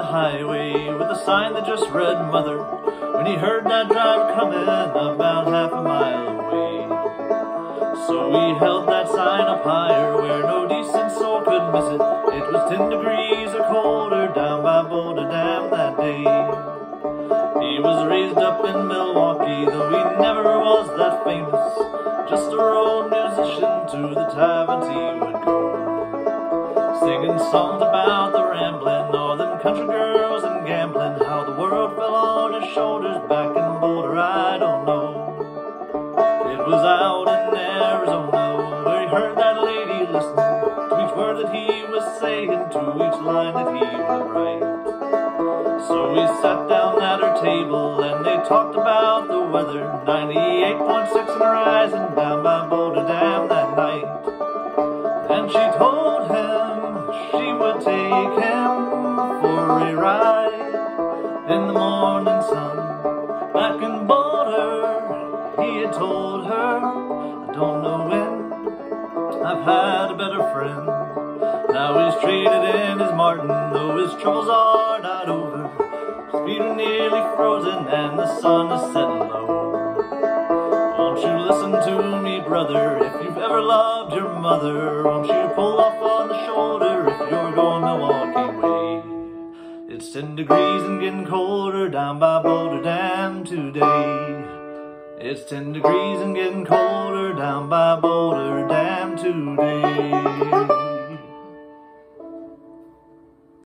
the highway with a sign that just read mother when he heard that driver coming about half a mile away. So he held that sign up higher where no decent soul could miss it. It was 10 degrees or colder down by Boulder Dam that day. He was raised up in Milwaukee, though he never was that famous. Just a road musician to the taverns he. Singing songs about the rambling northern country girls and gambling. How the world fell on his shoulders back in Boulder, I don't know. It was out in Arizona where he heard that lady listening to each word that he was saying, to each line that he would write. So we sat down at her table and they talked about the weather. 98.6 and rising down by Boulder a ride in the morning sun. Back in Boulder, he had told her, I don't know when I've had a better friend. Now he's traded in his Martin, though his troubles are not over. His feet are nearly frozen and the sun is setting low. Won't you listen to me, brother, if you've ever loved your mother? Won't you pull off on the shoulder It's 10 degrees and getting colder down by Boulder Dam today. It's 10 degrees and getting colder down by Boulder Dam today.